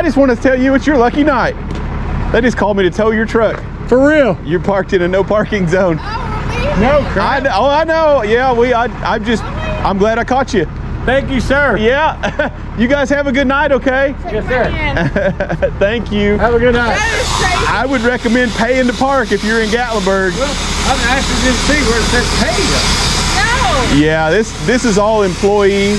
I just want to tell you it's your lucky night. They just called me to tow your truck. For real? You're parked in a no parking zone. No crap. know, oh, I know. Yeah, we. I, I'm just. I'm glad I caught you. Thank you, sir. Yeah. you guys have a good night. Okay. Yes, sir. Thank you. Have a good night. I would recommend paying to park if you're in Gatlinburg. Well, I'm actually didn't see where it says pay. No. Yeah, this this is all employee,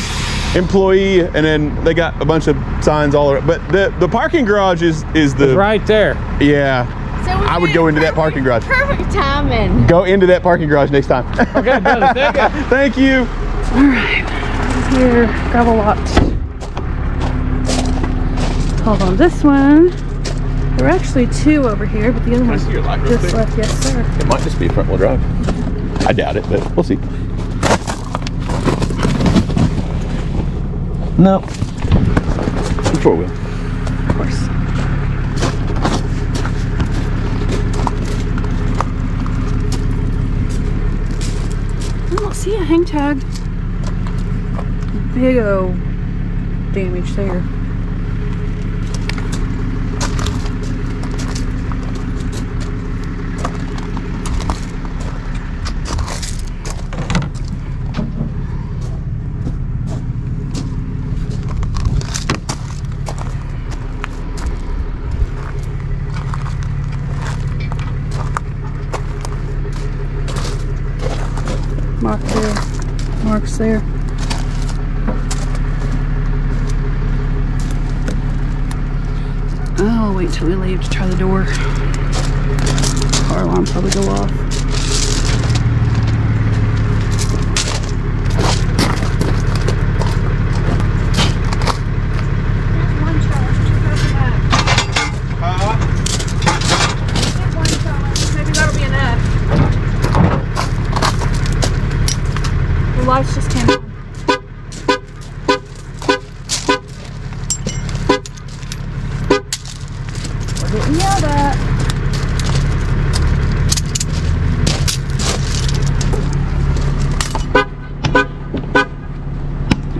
employee, and then they got a bunch of signs all around. But the the parking garage is is the It's right there. yeah. So I would go it into that parking garage. Perfect timing. Go into that parking garage next time. Okay, brother. Thank you. Thank you. Here, a lot. Hold on, this one. There were actually two over here, but the other one see your light real just left. Yes, sir. It might just be front wheel drive. I doubt it, but we'll see. No. Four wheel. Of course. I don't see a hang tag. Big O damage there. There. Oh, I'll wait till we leave to try the door. Car alarm probably go off. Maybe that'll be enough. The lights just came on.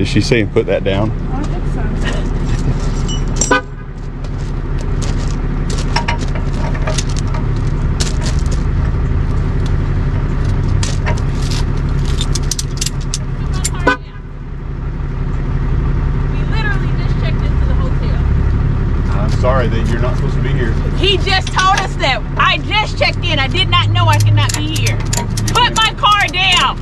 She saying put that down? I think so. We literally just checked into the hotel. I'm sorry that you're not supposed to be here. He just told us that. I just checked in. I did not know I could not be here. Put my car down.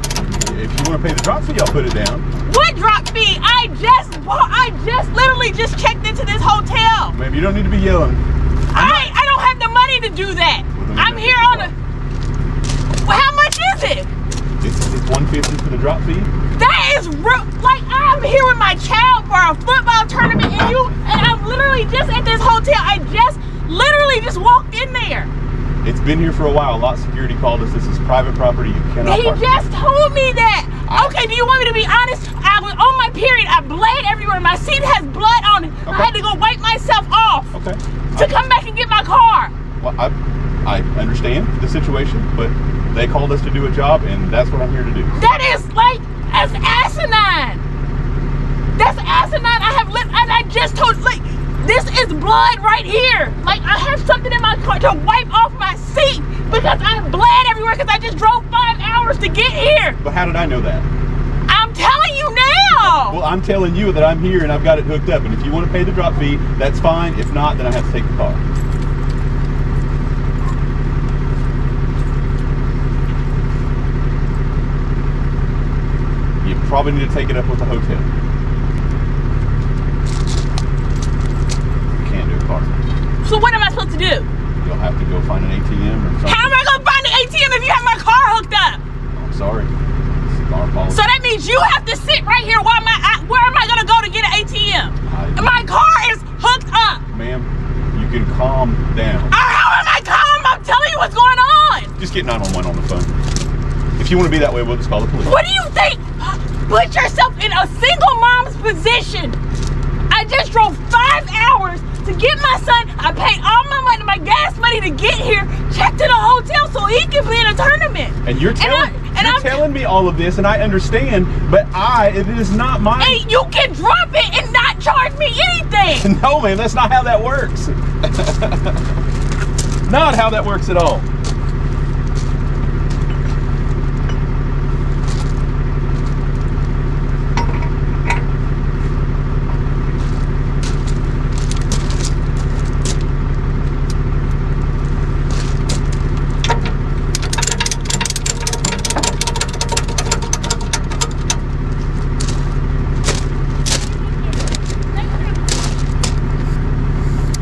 If you want to pay the drop fee, I'll put it down. What drop fee? I just, wa- I just literally just checked into this hotel. Maybe you don't need to be yelling. I, I don't have the money to do that. then I'm here on a. Well, how much is it? It's, it's 150 for the drop fee. That is like I'm here with my child for a football tournament, and you and I'm literally just at this hotel. I just literally just walked in there. It's been here for a while. A Lot security called us. This is private property. You cannot He just told me that. Okay, do you want me to be honest? I was on my period. I bled everywhere. My seat has blood on it. I had to go wipe myself off Okay. to come back and get my car. Well, I, I understand the situation, but they called us to do a job, and that's what I'm here to do. That is like that's asinine. That's asinine. I have lit and I just told like this is blood right here. Like I have something in my car to wipe off my seat because I bled everywhere because I just drove five hours to get here. But how did I know that? I'm telling you now. Well, I'm telling you that I'm here and I've got it hooked up, and if you want to pay the drop fee, that's fine. If not, then I have to take the car. You probably need to take it up with the hotel. You can't do a car. So what am I supposed to do? You'll have to go find an ATM or something. How am I gonna find an ATM if you have my car hooked up? I'm sorry. It's our policy. So that means you have to sit right here. Why am I? I- Where am I gonna go to get an ATM? I- My car is hooked up. Ma'am, you can calm down. Uh, How am I calm? I'm telling you what's going on. Just get 911 on the phone. If you want to be that way, we'll just call the police. What do you think? Put yourself in a single mom's position. I just drove five hours to get my son. I paid all my money, my gas money to get here. Checked in a hotel so he could play in a tournament. And you're telling, I- and you're I'm- telling me all of this, and I understand, but I, it is not my. Hey, you can drop it and not charge me anything. No, man, that's not how that works. not how that works at all.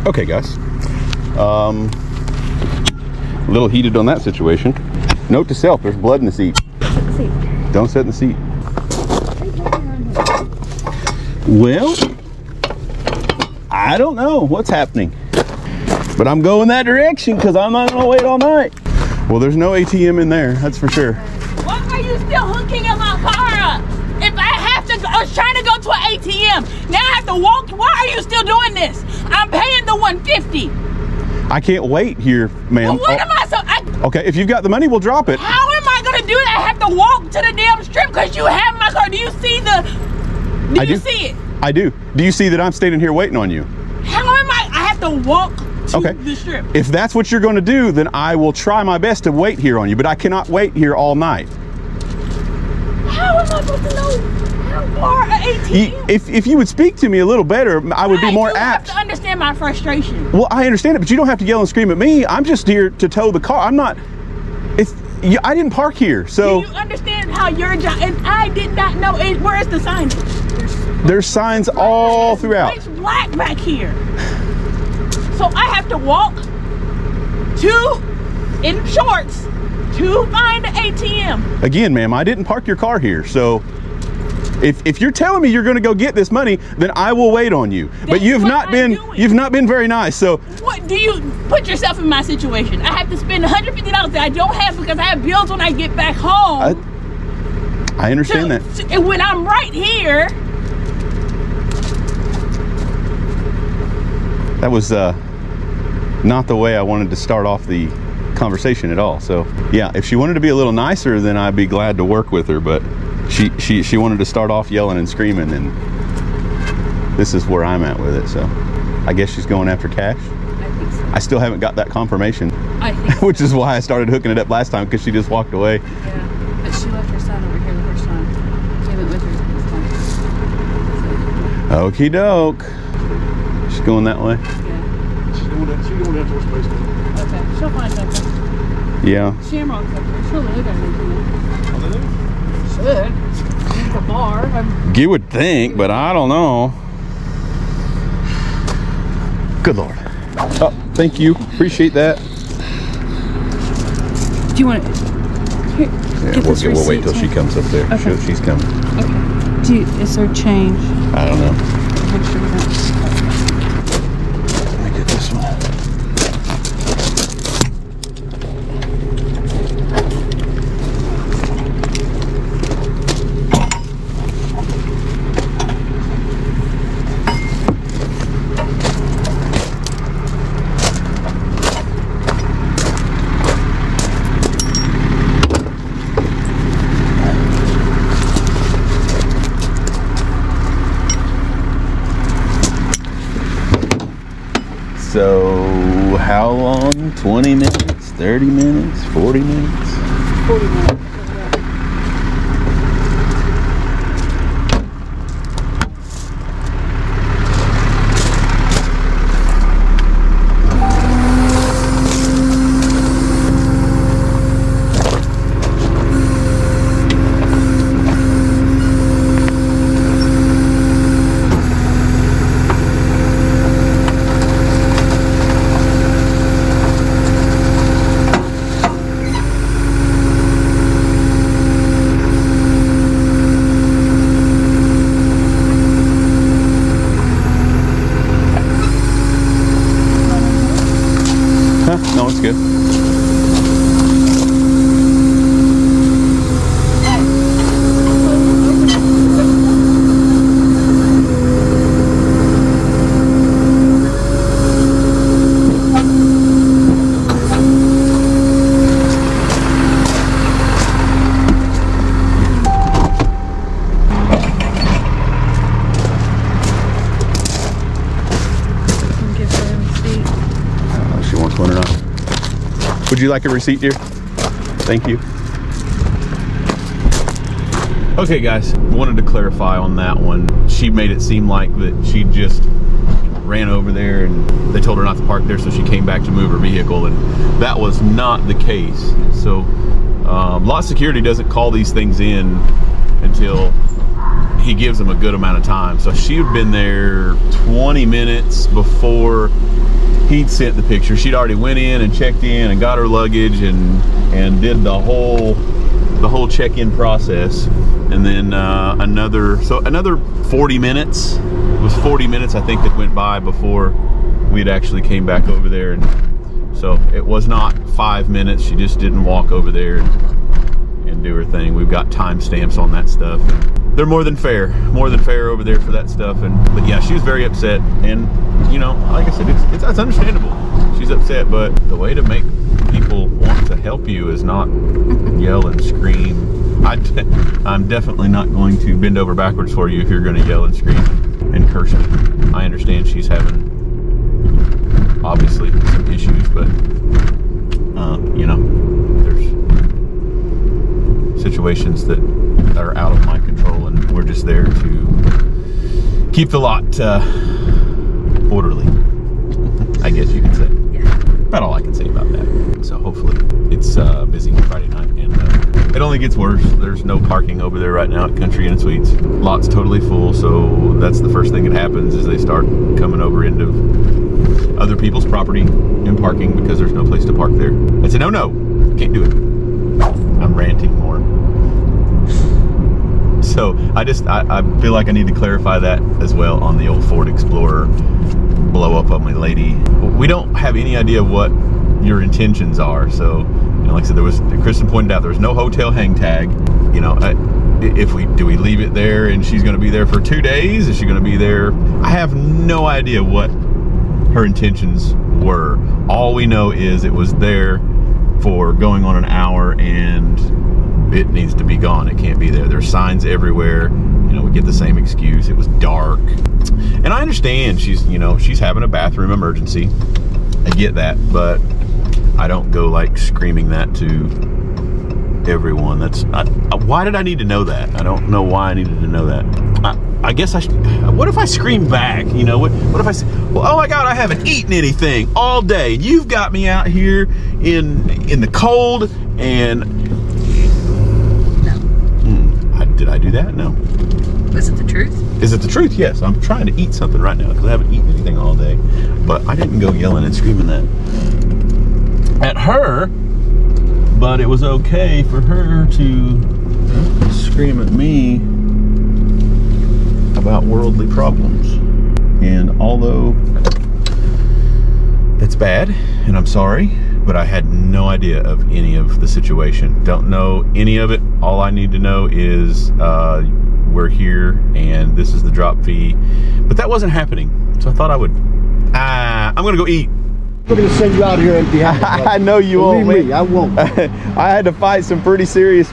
Okay, guys. Um, a little heated on that situation. Note to self: there's blood in the seat. See. Don't sit in the seat. Well, I don't know what's happening, but I'm going that direction because I'm not gonna wait all night. Well, there's no ATM in there, that's for sure. Why are you still hooking up my car up? If I have to, I was trying to go to an ATM. Now I have to walk. Why are you still doing this? I'm paying the 150. I can't wait here, ma'am. Well, what Oh, am I so? I, okay, if you've got the money, we'll drop it. how am I gonna do it? I have to walk to the damn strip because you have my car. Do you see the? Do I you do. see it? I do. Do you see that I'm standing here waiting on you? How am I? I have to walk to Okay. the strip. If that's what you're going to do, then I will try my best to wait here on you, but I cannot wait here all night. How am I supposed to know how far an You- ATM? If, if you would speak to me a little better, I would be more you apt. have to understand my frustration. Well, I understand it, but you don't have to yell and scream at me. I'm just here to tow the car. I'm not. It's. I didn't park here, so Do you understand how your job? And I did not know. It, where is the sign? there's signs all throughout. It's black back here. So I have to walk to in shorts to find the ATM. Again, ma'am, I didn't park your car here, so. If, if you're telling me you're going to go get this money, then I will wait on you. but you've not I'm been doing. you've not been very nice. So What do you put yourself in my situation? I have to spend $150 that I don't have because I have bills when I get back home. I, I understand to- that. to- and when I'm right here, That was uh, not the way I wanted to start off the conversation at all. So yeah, if she wanted to be a little nicer, then I'd be glad to work with her. But she she she wanted to start off yelling and screaming, and this is where I'm at with it. So I guess she's going after cash. I think so. I still haven't got that confirmation, I think so. which is why I started hooking it up last time because she just walked away. Yeah. But she left her son over here the first time. Came in with her this time. Okie doke. She's going that way. Yeah. She's going that, she's going that towards Space Coast. Okay, she'll find something. Yeah. Shamrock's up there. She'll look at me. Should. It's a bar. I'm You would think, but I don't know. Good lord. Oh, thank you. Appreciate that. Do you want to? Here, Yeah, get we'll, this we'll wait till she comes up there. Okay. She- she's coming. Okay. Do you, is there change? I don't know. Make sure we don't. Let me get this one. So, how long? 20 minutes? 30 minutes? 40 minutes? 40 minutes. Would you like a receipt, dear? Thank you. Okay, guys, wanted to clarify on that one. She made it seem like that she just ran over there and they told her not to park there, so she came back to move her vehicle, and that was not the case. So, um, lot security doesn't call these things in until he gives them a good amount of time. So she had been there 20 minutes before he'd sent the picture. She'd already went in and checked in and got her luggage and and did the whole the whole check-in process. And then uh, another so another 40 minutes. It was 40 minutes I think that went by before we'd actually came back over there and so it was not five minutes. She just didn't walk over there and, and do her thing. We've got timestamps on that stuff. They're more than fair, more than fair over there for that stuff. And but yeah, she was very upset. And you know, like I said, it's, it's, it's understandable. She's upset, but the way to make people want to help you is not yell and scream. I, I'm definitely not going to bend over backwards for you if you're going to yell and scream and curse me. I understand she's having obviously some issues, but uh, you know, there's situations that are out of my control, and we're just there to keep the lot uh, orderly. I guess you could say. About all I can say about that. So hopefully it's uh, busy Friday night, and uh, it only gets worse. There's no parking over there right now at Country Inn and Suites. Lot's totally full, so that's the first thing that happens is they start coming over into other people's property and parking because there's no place to park there. It's a no-no. Can't do it. I'm ranting more. So I just I, I feel like I need to clarify that as well on the old Ford Explorer blow up on my lady. We don't have any idea what your intentions are. So, you know, like I said, there was Kristen pointed out there was no hotel hang tag. You know, I, if we do we leave it there and she's going to be there for two days? Is she going to be there? I have no idea what her intentions were. All we know is it was there for going on an hour and it needs to be gone. It can't be there. There's signs everywhere. Know, we get the same excuse. It was dark. And I understand she's, you know, she's having a bathroom emergency. I get that, but I don't go like screaming that to everyone. That's I- why did I need to know that? I don't know why I needed to know that. I, I guess I. Should, what if I scream back? You know, what, what if I? say, Well, oh my God, I haven't eaten anything all day. You've got me out here in in the cold, and Hmm, I, did I do that? No. Was it the truth? Is it the truth? Yes. I'm trying to eat something right now because I haven't eaten anything all day. But I didn't go yelling and screaming that at her. But it was okay for her to scream at me about worldly problems. And although it's bad, and I'm sorry, but I had no idea of any of the situation. Don't know any of it. All I need to know is uh, we're here and this is the drop fee. But that wasn't happening. So I thought I would. Ah, I'm gonna go eat. I'm gonna send you out here empty-handed. I know you won't, me. I won't. I had to fight some pretty serious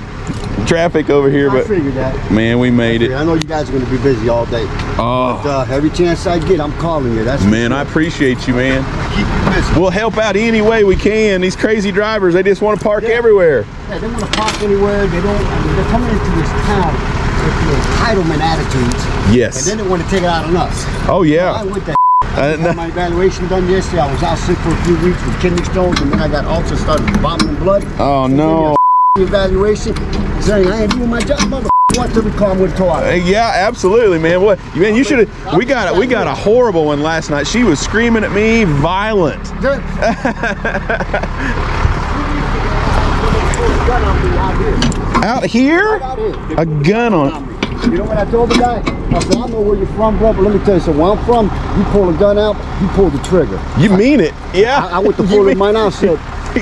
traffic over here, I but figured that. man, we made it. I know you guys are gonna be busy all day. Oh, Uh, every chance I get, I'm calling you. That's man, sure. I appreciate you, man. keep you busy. We'll help out any way we can. These crazy drivers, they just want to park Yeah. everywhere. Yeah, they want to park anywhere. They don't. I mean, they're coming into this town with the entitlement attitudes, Yes. and then they want to take it out on us. Oh, yeah. I went that. I had my evaluation done yesterday. I was out sick for a few weeks with kidney stones, and then I got ulcers, started vomiting blood. Oh, So no. Evaluation saying I ain't doing my job, mother. What to the car with? Uh, Yeah, absolutely, man. What man? You should have. We got a, we got a horrible one last night. She was screaming at me, violent. Good. Gun on me out here. Out Out a gun on. You know what I told the guy? I said, I know where you're from, bro, but let me tell you something. Where I'm from, you pull a gun out, you pull the trigger. You mean it? Yeah. I, I went to pull in mine out, said,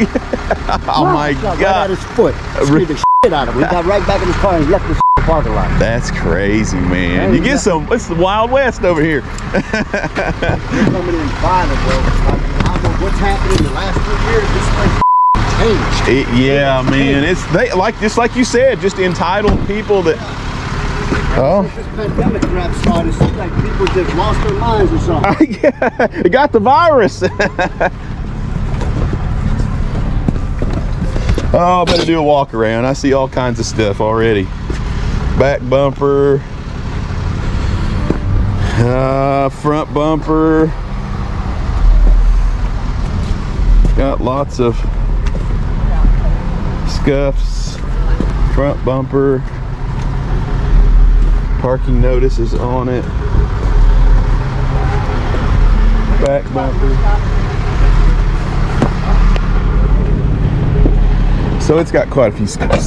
Oh my shot Right god. his foot. Scared the shit out of him. He got right back in his car and left the parking lot. That's crazy, man. Hey, You get some. It's the Wild West over here. Coming in violent, bro. I, I don't know what's happened in the last few years. This place changed. It- yeah, man. It's they like just like you said, just entitled people that. Oh, This pandemic crap started. It seems like people just lost their minds or something. it got the virus. Oh, I better do a walk around. I see all kinds of stuff already. Back bumper, uh, front bumper. Got lots of scuffs. Front bumper. Parking notices on it. Back bumper. So it's got quite a few scuffs.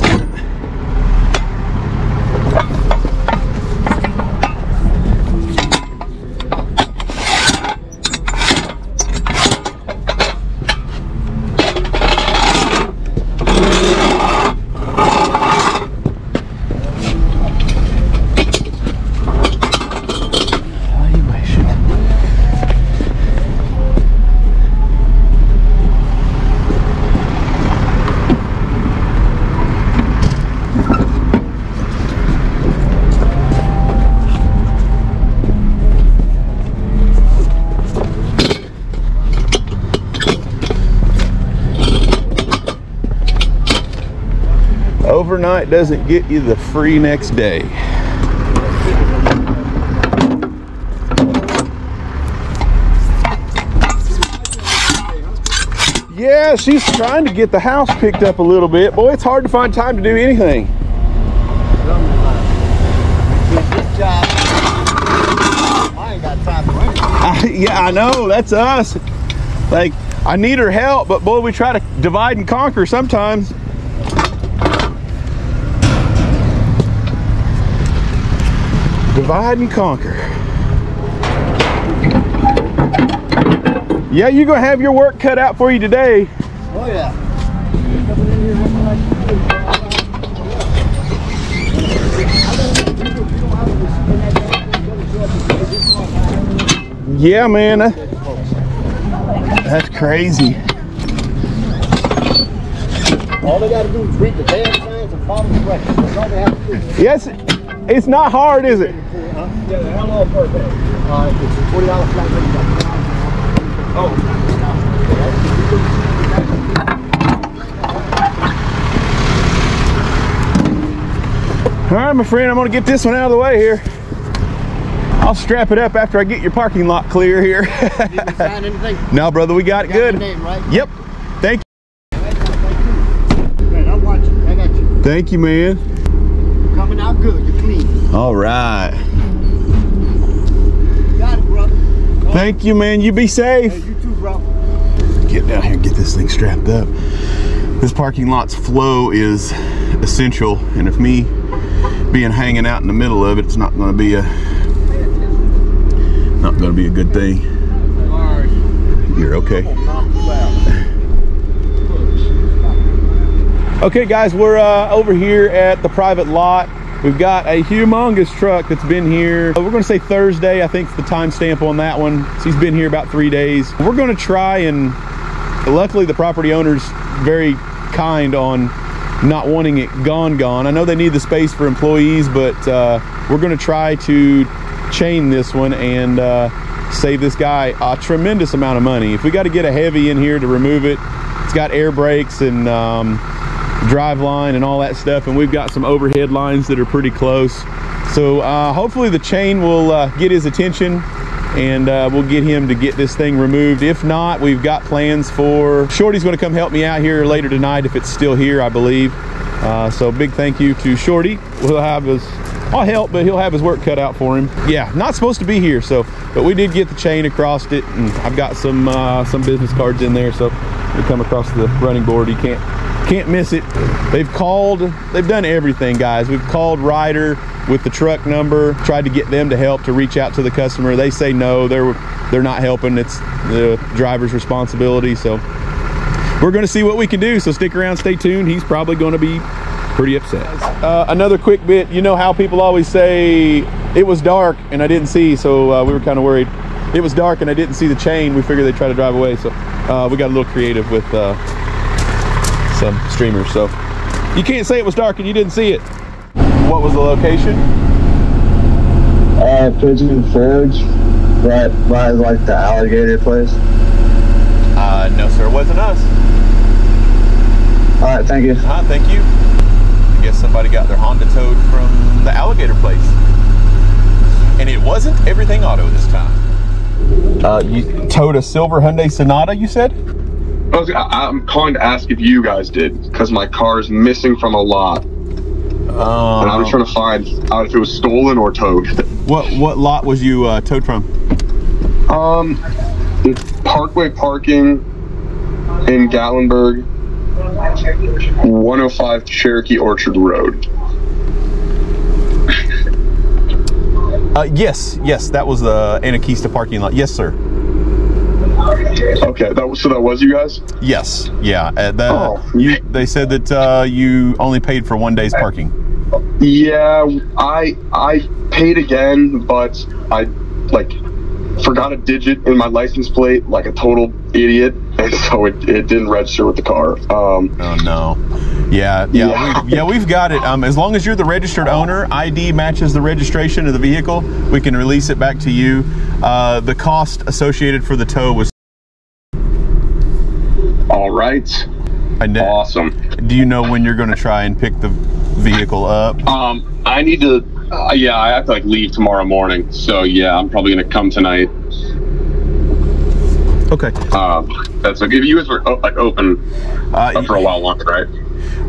Overnight doesn't get you the free next day. Yeah, she's trying to get the house picked up a little bit. Boy, it's hard to find time to do anything. Yeah, I know. That's us. Like, I need her help, but boy, we try to divide and conquer sometimes. Divide and conquer. Yeah, you're gonna have your work cut out for you today. Oh yeah. Yeah, man. That's crazy. All they gotta do is read the damn signs and follow the directions. That's all they have to do. Yes, it's not hard, is it? Huh? Yeah, how long per day? Uh, it's a forty dollars flat rate. Oh. All right, my friend, I'm gonna get this one out of the way here. I'll strap it up after I get your parking lot clear here. Did you sign anything? now, brother, we got it Got good. name, right? Yep. Thank Great, I'm watching. I got you. you. Thank you, man. Coming out good. You're clean. All right. You got it, brother. Thank you, man. You be safe. Hey, you too, bro. Get down here and get this thing strapped up. This parking lot's flow is essential, and if me being hanging out in the middle of it, it's not going to be a not going to be a good thing. You're okay. Okay, guys, we're uh, over here at the private lot. We've got a humongous truck that's been here. We're going to say Thursday. I think the timestamp on that one. He's been here about three days. We're going to try and luckily the property owner's very kind on not wanting it gone gone. I know they need the space for employees, but uh, we're going to try to chain this one and uh, save this guy a tremendous amount of money. If we got to get a heavy in here to remove it, it's got air brakes and um, drive line and all that stuff and we've got some overhead lines that are pretty close so uh, hopefully the chain will uh, get his attention and uh, we'll get him to get this thing removed if not we've got plans for shorty's going to come help me out here later tonight if it's still here i believe uh, so big thank you to shorty we'll have his I'll help, but he'll have his work cut out for him. Yeah, not supposed to be here, so but we did get the chain across it, and I've got some uh, some business cards in there, so we come across the running board. he can't can't miss it. They've called, they've done everything, guys. We've called Ryder with the truck number, tried to get them to help to reach out to the customer. They say no, they're they're not helping. It's the driver's responsibility. So we're going to see what we can do. So stick around, stay tuned. He's probably going to be pretty upset. Uh, another quick bit. You know how people always say it was dark and I didn't see, so uh, we were kind of worried. It was dark and I didn't see the chain. We figured they'd try to drive away, so uh, we got a little creative with uh, some streamers. So you can't say it was dark and you didn't see it. What was the location? Uh, Pigeon Forge, right by like the alligator place. Uh, no, sir, it wasn't us. All right, thank you. Ah, thank you. I guess somebody got their Honda towed from the alligator place. And it wasn't everything auto this time. Uh, you towed a silver Hyundai Sonata, you said? I was, I, I'm calling to ask if you guys did, because my car is missing from a lot, and I'm just Um, trying to find out if it was stolen or towed. what what lot was you uh, towed from? Um, it's Parkway Parking in Gatlinburg, 105 Cherokee Orchard Road. Uh, yes, yes, that was the Anakeesta parking lot. Yes, sir. Okay, that was, so that was you guys. Yes, yeah. Uh, the, Oh. you, they said that uh, you only paid for one day's parking. Yeah, I I paid again, but I like forgot a digit in my license plate like a total idiot, and so it, it didn't register with the car. Um, Oh no. Yeah, yeah, Yeah. We've, yeah. We've got it. Um, as long as you're the registered owner, ID matches the registration of the vehicle, we can release it back to you. Uh, the cost associated for the tow was. All right, I ne- awesome. Do you know when you're going to try and pick the vehicle up? Um, I need to. Uh, yeah, I have to like leave tomorrow morning, so yeah, I'm probably gonna come tonight. Okay. Um, that's okay. You guys were like open Uh, for a while longer, right?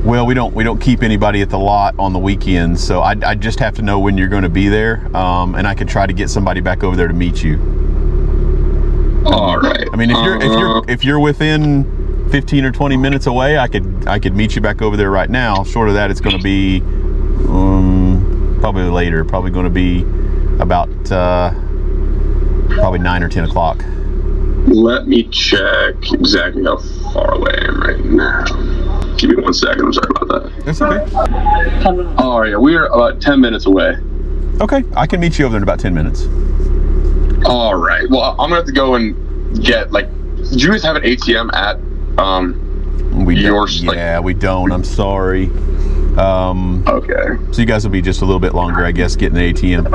Well, we don't we don't keep anybody at the lot on the weekends, so I, I just have to know when you're going to be there, um, and I could try to get somebody back over there to meet you. All right. I mean, if you're if Uh, you're if you're within 15 or 20 minutes away, I could I could meet you back over there right now. Short of that, it's going to be um, probably later. Probably going to be about uh, probably nine or 10 o'clock. Let me check exactly how far away I am right now. Give me one second. I'm sorry about that. That's okay. Oh yeah, we are about ten minutes away. Okay, I can meet you over there in about 10 minutes. All right. Well, I'm gonna have to go and get like. Do you guys have an ATM at? Um. We Yours, don't. like- Yeah, we don't. I'm sorry. Um, Okay. so you guys will be just a little bit longer, I guess, getting the ATM.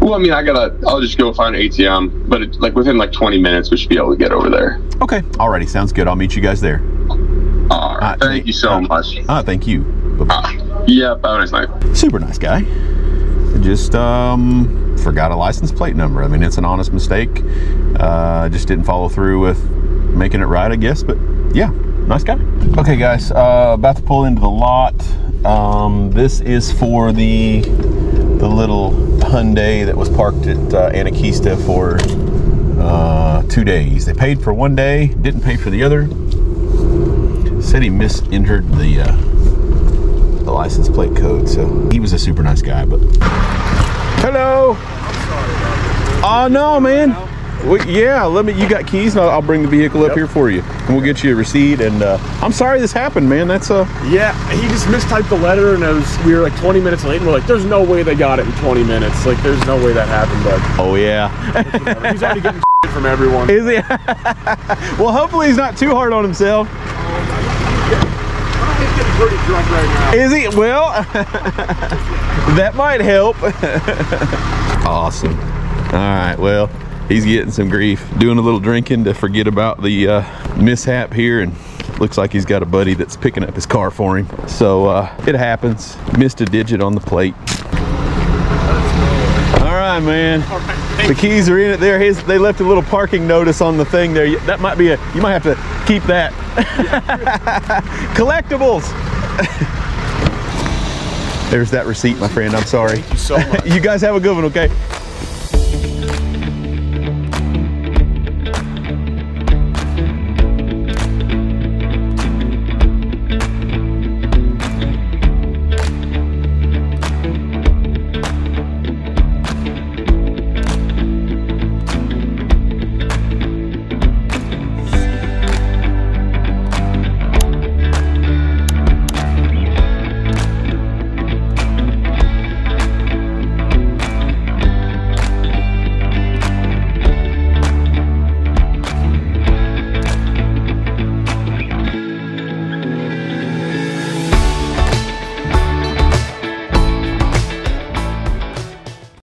Well, I mean, I gotta. I'll just go find an ATM, but it, like within like 20 minutes, we should be able to get over there. Okay, alrighty, sounds good. I'll meet you guys there. All right. Uh, Thank you so uh, much. Ah, thank you. Uh, yeah. Have a nice night. super nice guy. Just um, forgot a license plate number. I mean, it's an honest mistake. Uh, just didn't follow through with making it right, I guess. But yeah, nice guy. Okay, guys, uh, about to pull into the lot. Um, this is for the the little Hyundai that was parked at uh, Anakeesta for uh, two days. They paid for one day, didn't pay for the other. Said he misentered the. Uh, the license plate code. So he was a super nice guy, but hello. Oh no, man. Well, yeah, let me. You got keys, and I'll, I'll bring the vehicle up here for you, and we'll get you a receipt. And uh, I'm sorry this happened, man. That's uh, Yeah, he just mistyped the letter, and it was we were like 20 minutes late, and we're like, "There's no way they got it in 20 minutes. Like, there's no way that happened." But oh yeah. he's already getting from everyone. Is he? well, hopefully he's not too hard on himself. He's getting pretty drunk right now. Is he? Well, that might help. awesome. All right. Well, he's getting some grief, doing a little drinking to forget about the uh, mishap here, and looks like he's got a buddy that's picking up his car for him. So uh, it happens. Missed a digit on the plate. All right, man. The keys are in it there. His, they left a little parking notice on the thing there. That might be a. You might have to keep that. Collectibles. There's that receipt, my friend. I'm sorry. Thank you so much. you guys have a good one, okay?